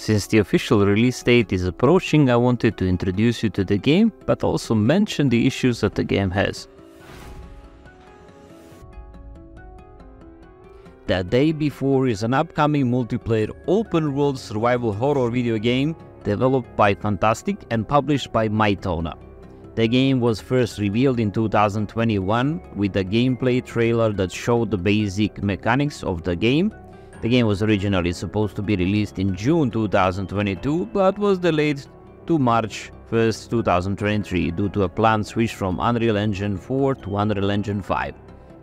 Since the official release date is approaching, I wanted to introduce you to the game, but also mention the issues that the game has. The Day Before is an upcoming multiplayer open world survival horror video game developed by Fntastic and published by Mytona. The game was first revealed in 2021 with a gameplay trailer that showed the basic mechanics of the game. The game was originally supposed to be released in June 2022 but was delayed to March 1st, 2023 due to a planned switch from Unreal Engine 4 to Unreal Engine 5.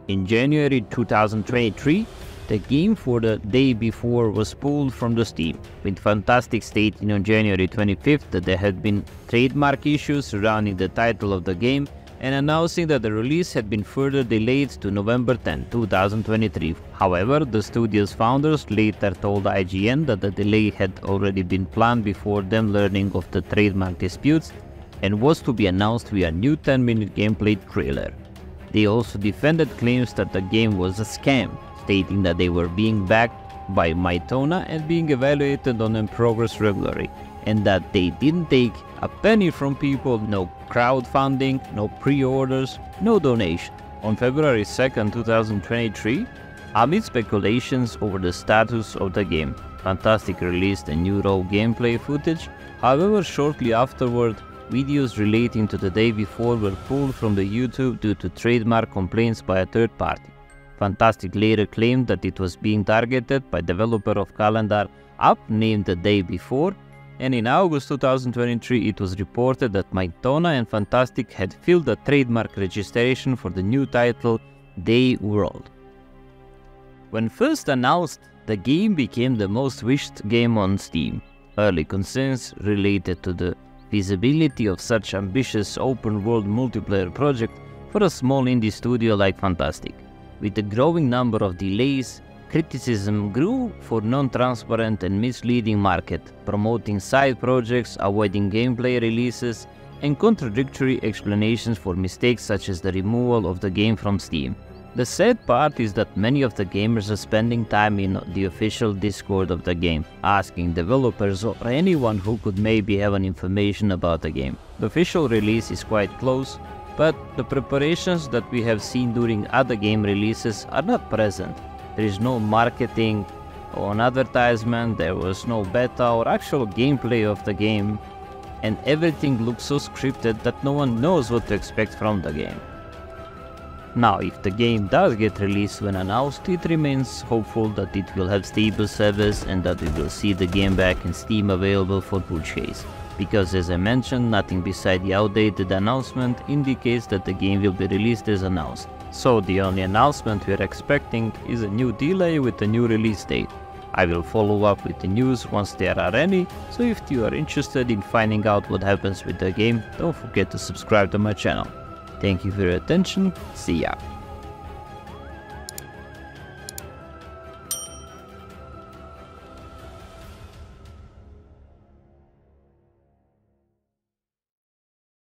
In January 2023, the game for the day before was pulled from the Steam, with Fntastic stating on January 25th that there had been trademark issues surrounding the title of the game and announcing that the release had been further delayed to November 10, 2023. However, the studio's founders later told IGN that the delay had already been planned before them learning of the trademark disputes and was to be announced via a new 10-minute gameplay trailer. They also defended claims that the game was a scam stating that they were being backed by Mytona and being evaluated on in progress regularly, and that they didn't take a penny from people, no crowdfunding, no pre-orders, no donation. On February 2nd, 2023, amid speculations over the status of the game, Fntastic released a new raw gameplay footage. However, shortly afterward, videos relating to the day before were pulled from the YouTube due to trademark complaints by a third party. Fntastic later claimed that it was being targeted by developer of calendar app named the day before, and in August 2023 it was reported that Mytona and Fntastic had filed a trademark registration for the new title Day World. When first announced, the game became the most wished game on Steam. Early concerns related to the feasibility of such ambitious open world multiplayer project for a small indie studio like Fntastic. With the growing number of delays, criticism grew for non-transparent and misleading market, promoting side projects, avoiding gameplay releases, and contradictory explanations for mistakes such as the removal of the game from Steam. The sad part is that many of the gamers are spending time in the official Discord of the game, asking developers or anyone who could maybe have an information about the game. The official release is quite close, but the preparations that we have seen during other game releases are not present. There is no marketing or an advertisement, there was no beta or actual gameplay of the game, and everything looks so scripted that no one knows what to expect from the game. Now, if the game does get released when announced, it remains hopeful that it will have stable servers and that we will see the game back in Steam available for purchase because as I mentioned, nothing beside the outdated announcement indicates that the game will be released as announced. So the only announcement we are expecting is a new delay with a new release date. I will follow up with the news once there are any, so if you are interested in finding out what happens with the game, don't forget to subscribe to my channel. Thank you for your attention, see ya!